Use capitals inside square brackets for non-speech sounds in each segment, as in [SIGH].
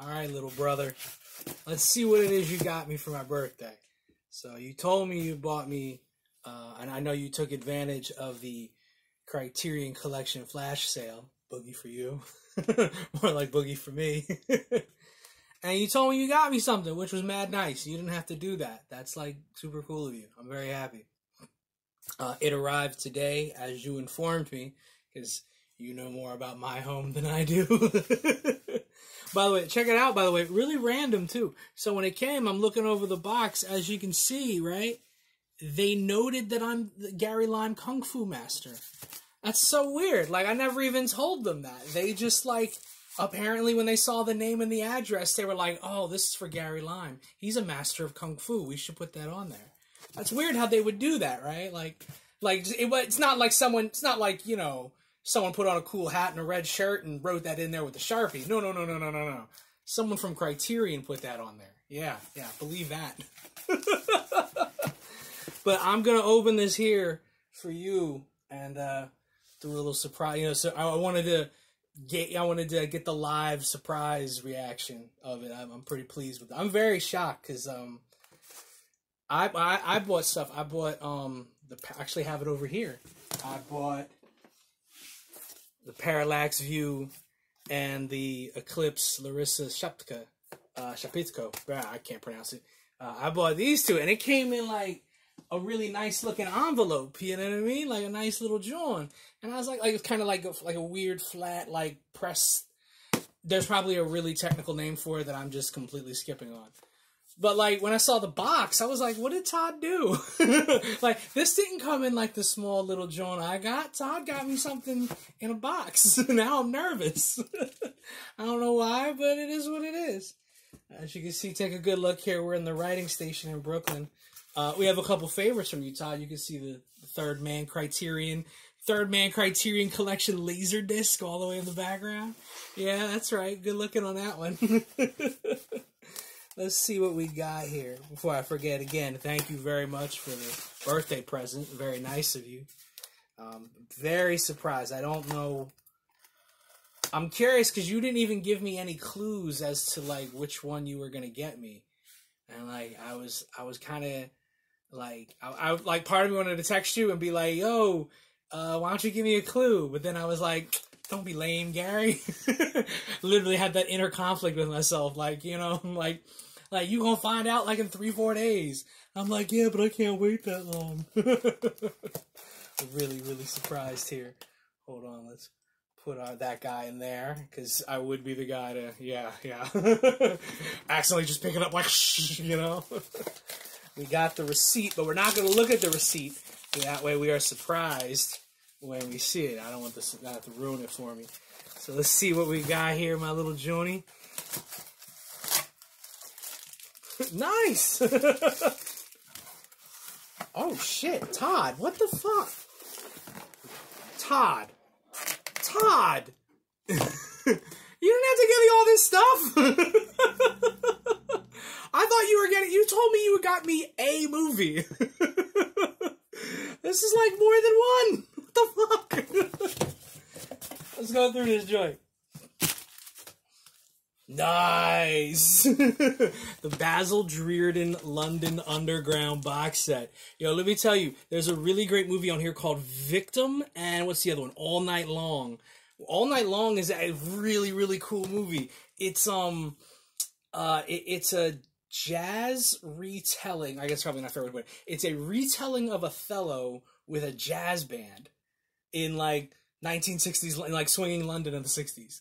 All right, little brother. Let's see what it is you got me for my birthday. So you told me you bought me, uh, and I know you took advantage of the Criterion Collection flash sale. Boogie for you, [LAUGHS] more like boogie for me. [LAUGHS] and you told me you got me something, which was mad nice. You didn't have to do that. That's like super cool of you. I'm very happy. Uh, it arrived today, as you informed me, because you know more about my home than I do. [LAUGHS] by the way, check it out. By the way, really random too. So when it came, I'm looking over the box. As you can see, right, they noted that I'm Gary Lime Kung Fu Master. That's so weird. Like I never even told them that. They just like apparently when they saw the name and the address, they were like, "Oh, this is for Gary Lime. He's a master of kung fu. We should put that on there." That's weird how they would do that, right? Like, like it, it's not like someone. It's not like you know someone put on a cool hat and a red shirt and wrote that in there with a sharpie. No, no, no, no, no, no, no. Someone from Criterion put that on there. Yeah, yeah, believe that. [LAUGHS] but I'm gonna open this here for you and uh, do a little surprise. You know, so I, I wanted to get I wanted to get the live surprise reaction of it. I'm, I'm pretty pleased with it. I'm very shocked because um, I, I I bought stuff. I bought um the actually have it over here. I bought the Parallax View and the Eclipse Larissa Shapka uh Shapitko. I can't pronounce it. Uh, I bought these two and it came in like a really nice looking envelope. You know what I mean? Like a nice little John. And I was like, like it's kind of like a, like a weird flat like press. There's probably a really technical name for it that I'm just completely skipping on. But like when I saw the box, I was like, "What did Todd do?" [LAUGHS] like this didn't come in like the small little John I got. Todd got me something in a box. [LAUGHS] now I'm nervous. [LAUGHS] I don't know why, but it is what it is. As you can see, take a good look here. We're in the writing station in Brooklyn. Uh, we have a couple favorites from Todd. You can see the, the Third Man Criterion, Third Man Criterion Collection laser disc all the way in the background. Yeah, that's right. Good looking on that one. Let's see what we got here. Before I forget again, thank you very much for the birthday present. Very nice of you. Um, very surprised. I don't know. I'm curious because you didn't even give me any clues as to like which one you were gonna get me, and like I was, I was kind of like, I, I like part of me wanted to text you and be like, "Yo, uh, why don't you give me a clue?" But then I was like, "Don't be lame, Gary." [LAUGHS] Literally had that inner conflict with myself, like you know, [LAUGHS] like like you gonna find out like in three four days. I'm like, yeah, but I can't wait that long. [LAUGHS] Really really surprised here. Hold on, let's put that guy in there because I would be the guy to yeah yeah [LAUGHS] accidentally just pick it up like [LAUGHS] you know. we got the receipt, but we're not gonna look at the receipt. That way we are surprised when we see it. I don't want this not to ruin it for me. So let's see what we got here, my little Joni. Nice. [LAUGHS] oh shit, Todd! What the fuck? Todd, Todd. [LAUGHS] you didn't have to give me all this stuff. [LAUGHS] I thought you were getting. You told me you got me a movie. this is like more than one. What the fuck? Let's go through this joint. Nice. [LAUGHS] the Basil Dearden London Underground box set. Yo, let me tell you, there's a really great movie on here called Victim, and what's the other one? All Night Long. All Night Long is a really, really cool movie. It's um, uh, it, it's a jazz retelling. I guess probably not fair to put it. It's a retelling of Othello with a jazz band in like 1960s, in, like swinging London in the 60s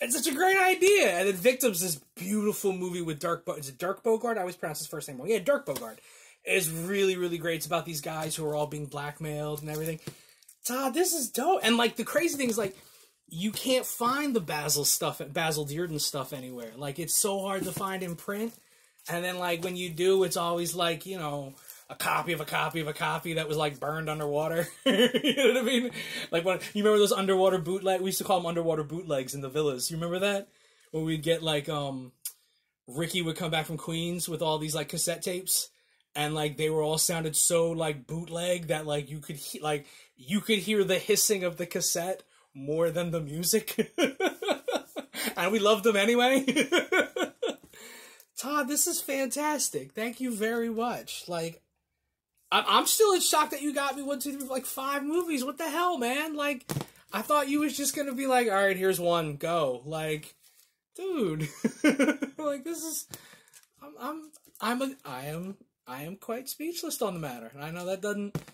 it's such a great idea. And then Victims, this beautiful movie with Dark Bo- is it Dirk Bogarde? I always pronounce his first name wrong. Yeah, Dark Bogart. It's really, really great. It's about these guys who are all being blackmailed and everything. Todd, this is dope. And like the crazy thing is like you can't find the Basil stuff, Basil Dearden stuff anywhere. Like it's so hard to find in print. And then like when you do, it's always like you know a copy of a copy of a copy that was like burned underwater. [LAUGHS] you know what I mean? Like when you remember those underwater bootleg? We used to call them underwater bootlegs in the villas. You remember that? When we'd get like um, Ricky would come back from Queens with all these like cassette tapes, and like they were all sounded so like bootleg that like you could he- like you could hear the hissing of the cassette more than the music. [LAUGHS] and we loved them anyway. [LAUGHS] Todd, this is fantastic. Thank you very much. Like, I'm, still in shock that you got me one, two, three, like five movies. What the hell, man? Like, I thought you was just gonna be like, all right, here's one, go. Like, dude, [LAUGHS] like this is, I'm, I'm, I'm, a, I am, I am quite speechless on the matter, and I know that doesn't, that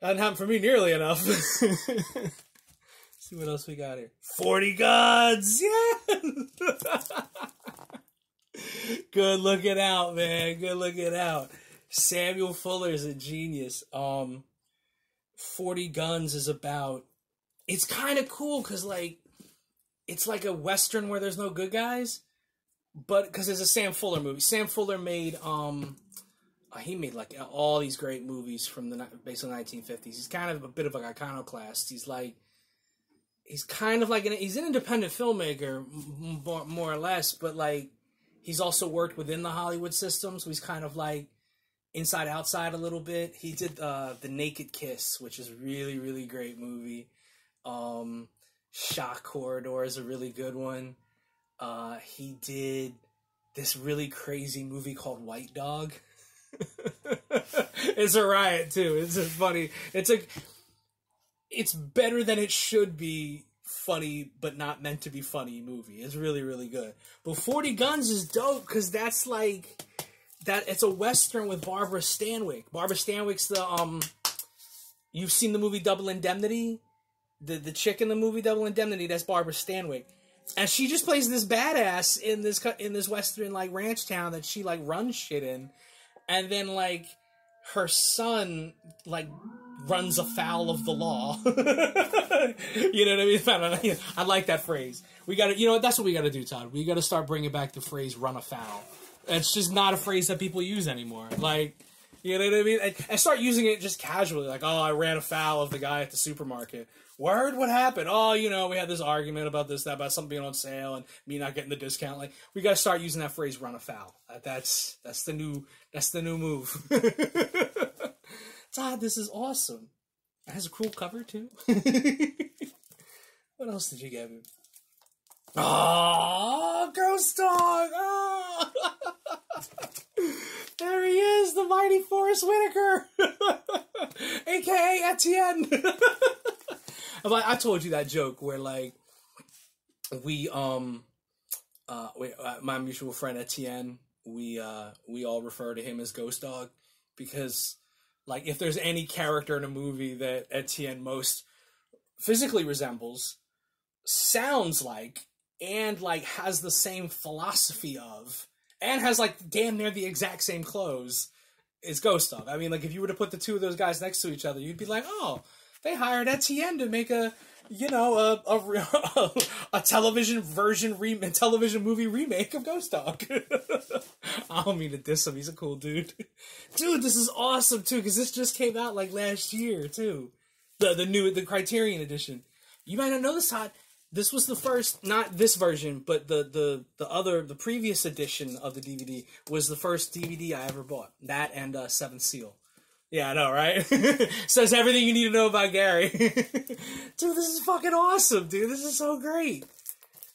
doesn't happen for me nearly enough. [LAUGHS] See what else we got here. Forty Guns, yeah. [LAUGHS] Good looking out, man. Good looking out. Samuel Fuller is a genius. Um, Forty Guns is about. It's kind of cool because like, it's like a western where there's no good guys, but because it's a Sam Fuller movie. Sam Fuller made um, uh, he made like all these great movies from the based on the 1950s. He's kind of a bit of an iconoclast. He's like he's kind of like an he's an independent filmmaker more, more or less, but like he's also worked within the Hollywood system, so he's kind of like inside outside a little bit. He did uh, the Naked Kiss, which is really really great movie. Um, Shock Corridor is a really good one. Uh, he did this really crazy movie called White Dog. [LAUGHS] it's a riot too. It's a funny. It's a. It's better than it should be. Funny, but not meant to be funny movie. It's really, really good. But Forty Guns is dope because that's like that. It's a western with Barbara Stanwyck. Barbara Stanwyck's the um. You've seen the movie Double Indemnity, the the chick in the movie Double Indemnity. That's Barbara Stanwyck and she just plays this badass in this cut in this western like ranch town that she like runs shit in and then like her son like runs afoul of the law. [LAUGHS] you know what I mean? I like that phrase. We got to, you know? That's what we got to do, Todd. We got to start bringing back the phrase "run afoul." It's just not a phrase that people use anymore. Like, you know what I mean? And, start using it just casually, like, "Oh, I ran afoul of the guy at the supermarket." Word, what happened? Oh, you know, we had this argument about this, that, about something being on sale, and me not getting the discount. Like, we got to start using that phrase "run afoul." Uh, that's that's the new that's the new move. [LAUGHS] Todd, this is awesome. It has a cool cover too. [LAUGHS] what else did you get me? Oh, Ghost Dog! Oh. [LAUGHS] there he is, the mighty Forest Whitaker, [LAUGHS] aka Etienne. [LAUGHS] Like I told you that joke where like we um uh, we, uh my mutual friend Etienne we uh we all refer to him as Ghost Dog because like if there's any character in a movie that Etienne most physically resembles, sounds like, and like has the same philosophy of, and has like damn near the exact same clothes, is Ghost Dog. I mean, like if you were to put the two of those guys next to each other, you'd be like, oh, they hired Etienne to make a you know, a a, [LAUGHS] a television version re- television movie remake of Ghost Dog. [LAUGHS] I don't mean to diss him; he's a cool dude. [LAUGHS] Dude, this is awesome too because this just came out like last year too. The the new the Criterion edition. You might not know this, Todd. This was the first, not this version, but the the the other the previous edition of the DVD was the first DVD I ever bought. That and uh, Seventh Seal. Yeah, I know, right? [LAUGHS] Says everything you need to know about Gary. [LAUGHS] dude, this is fucking awesome, dude. This is so great.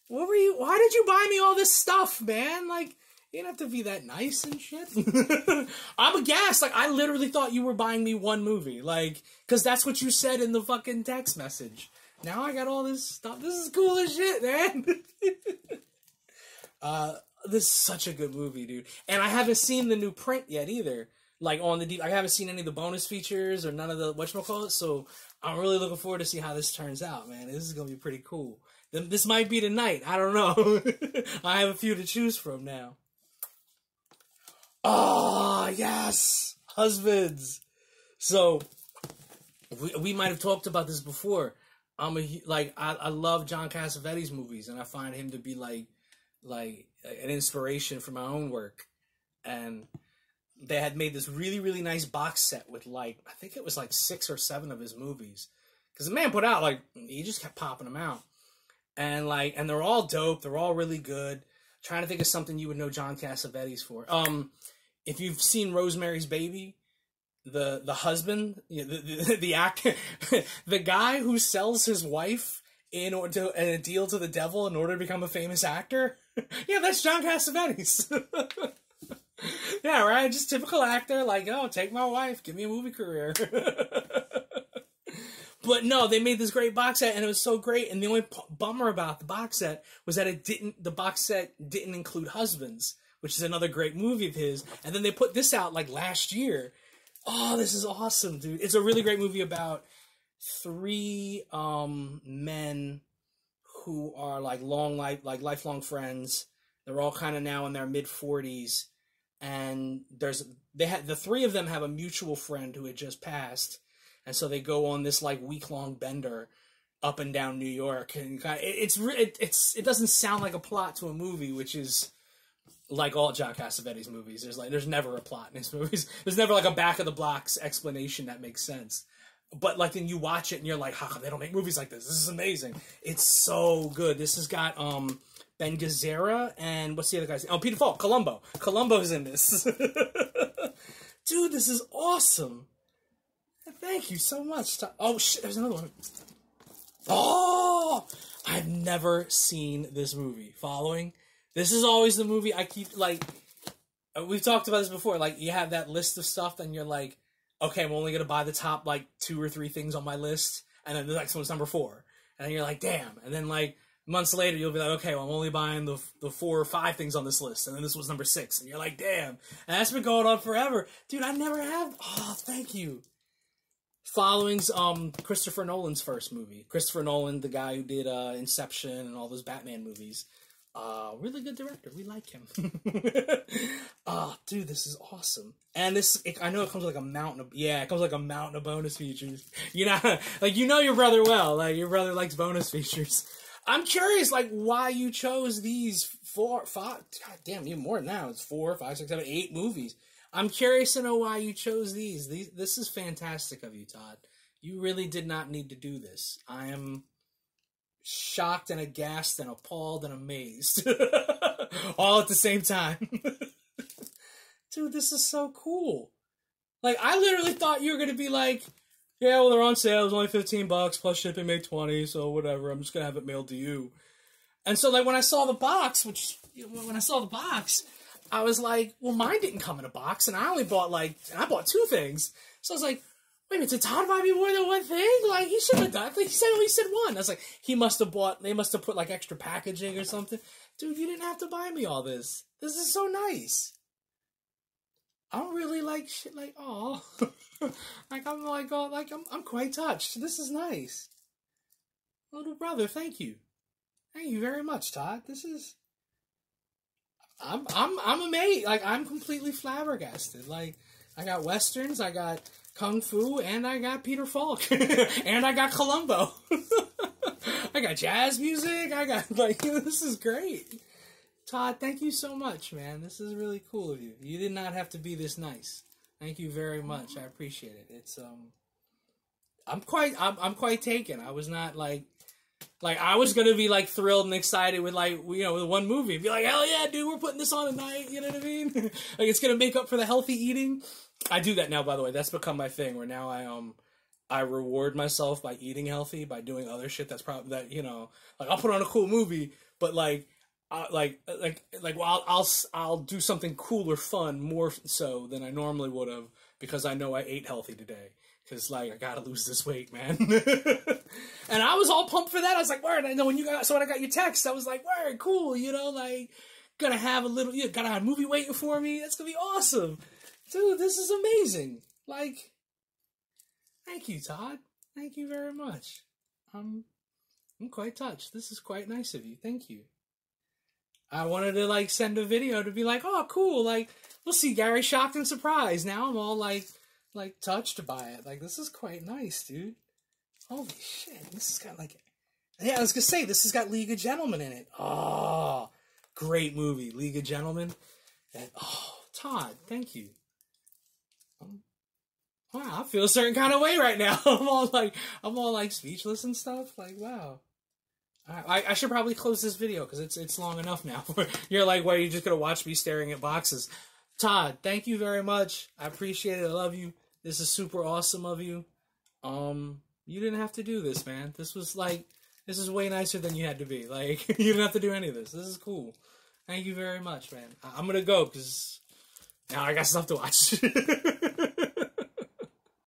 What were you? Why did you buy me all this stuff, man? Like, you didn't have to be that nice and shit. [LAUGHS] I'm aghast. Like, I literally thought you were buying me one movie. Like, because that's what you said in the fucking text message. Now I got all this stuff. This is cool as shit, man. [LAUGHS] uh, this is such a good movie, dude. And I haven't seen the new print yet either like on the deep. I haven't seen any of the bonus features or none of the whatchamacallit, so I'm really looking forward to see how this turns out, man. This is gonna be pretty cool. This might be the night. I don't know. [LAUGHS] I have a few to choose from now. Oh yes, husbands. So we we might have talked about this before. I'm a like I, I love John Cassavetes movies, and I find him to be like like an inspiration for my own work. And they had made this really really nice box set with like I think it was like six or seven of his movies. Because the man put out like he just kept popping them out. And like and they're all dope. They're all really good. Trying to think of something you would know John Cassavetes for. Um if you've seen Rosemary's Baby the the husband the the, [LAUGHS] the actor [LAUGHS] the guy who sells his wife in order to and a deal to the devil in order to become a famous actor. [LAUGHS] yeah, that's John Cassavetes. yeah, right. Just typical actor, like, oh, take my wife, give me a movie career. but no, they made this great box set, and it was so great. And the only bummer about the box set was that it didn't. The box set didn't include Husbands, which is another great movie of his. And then they put this out like last year. Oh, this is awesome, dude! It's a really great movie about three um men who are like long life like lifelong friends. They're all kind of now in their mid forties, and there's they had the three of them have a mutual friend who had just passed, and so they go on this like week long bender up and down New York, and it's it, it's it doesn't sound like a plot to a movie, which is like all John Cassavetes movies. There's like there's never a plot in his [LAUGHS] movies. There's never like a back of the blocks explanation that makes sense but like then you watch it and you're like, how come they don't make movies like this? This is amazing. It's so good. This has got um Ben Gazzara and what's the other guy's? Oh, Peter Falk, Columbo. Columbo's in this. [LAUGHS] Dude, this is awesome. Thank you so much. Oh shit, there's another one. Oh, I've never seen this movie. Following, this is always the movie I keep like. Uh, we've talked about this before. Like you have that list of stuff, and you're like, okay, I'm only gonna buy the top like two or three things on my list, and then the next one's number four, and you're like, damn, and then like months later you'll be like, okay, well I'm only buying the the four or five things on this list, and then this was number six, and you're like, damn, and that's been going on forever, dude. I never have. Oh, thank you. Following's um Christopher Nolan's first movie. Christopher Nolan, the guy who did uh, Inception and all those Batman movies. Uh, really good director. We like him. oh, [LAUGHS] dude, this is awesome. And this, it, I know it comes like a mountain of, yeah, it comes like a mountain of bonus features. [LAUGHS] You know, [LAUGHS] like you know your brother well. Like your brother likes bonus features. I'm curious, like why you chose these four, five, god damn, even more than that. It's four, five, six, seven, eight movies. I'm curious to know why you chose these. These, this is fantastic of you, Todd. You really did not need to do this. I am shocked and aghast and appalled and amazed [LAUGHS] all at the same time. [LAUGHS] Dude, this is so cool. Like I literally thought you were gonna be like, yeah, well they're on sale, it's only fifteen bucks plus shipping made twenty, so whatever. I'm just gonna have it mailed to you. And so like when I saw the box, which when I saw the box, I was like, well mine didn't come in a box, and I only bought like and I bought two things. So I was like, wait a minute, did Todd buy me more than one thing? Like, he should have done. He said he said one. I was like, he must have bought. They must have put like extra packaging or something. Dude, you didn't have to buy me all this. This is so nice. I don't really like shit like oh, [LAUGHS] like I'm like oh like I'm I'm quite touched. This is nice, little brother. Thank you, thank you very much, Todd. This is. I'm I'm I'm amazed. Like I'm completely flabbergasted. Like I got westerns. I got Kung Fu, and I got Peter Falk, [LAUGHS] and I got Columbo. [LAUGHS] I got jazz music. I got [LAUGHS] like this is great. Todd, thank you so much, man. This is really cool of you. You did not have to be this nice. Thank you very much. I appreciate it. It's um, I'm quite I'm I'm quite taken. I was not like like I was gonna be like thrilled and excited with like you know with one movie, be like hell yeah, dude, we're putting this on tonight. You know what I mean? like it's gonna make up for the healthy eating. I do that now, by the way. That's become my thing. Where now I um I reward myself by eating healthy by doing other shit that's probably that you know like I'll put on a cool movie, but like uh, like like like well, I'll, I'll I'll do something cool or fun more so than I normally would have because I know I ate healthy today. Cause like I gotta lose this weight, man. [LAUGHS] and I was all pumped for that. I was like, "Word!" I know when you got so when I got your text, I was like, "Word, cool!" You know, like gonna have a little, you gotta have a movie waiting for me. That's gonna be awesome dude, this is amazing. Like, thank you, Todd. Thank you very much. I'm, I'm quite touched. This is quite nice of you. Thank you. I wanted to like send a video to be like, oh, cool. Like, we'll see Gary shocked and surprised. Now I'm all like, like touched by it. Like, this is quite nice, dude. Holy shit! This has got like, yeah, I was gonna say this has got League of Gentlemen in it. Oh, great movie, League of Gentlemen. And oh, Todd, thank you wow, I feel a certain kind of way right now. [LAUGHS] I'm all like, I'm all like speechless and stuff. Like, wow. I, I should probably close this video because it's it's long enough now. [LAUGHS] You're like, why are you just gonna watch me staring at boxes? Todd, thank you very much. I appreciate it. I love you. This is super awesome of you. Um, you didn't have to do this, man. This was like, This is way nicer than you had to be. [LAUGHS] Like you didn't have to do any of this. This is cool. Thank you very much, man. I- I'm gonna go because now I got stuff to watch. [LAUGHS]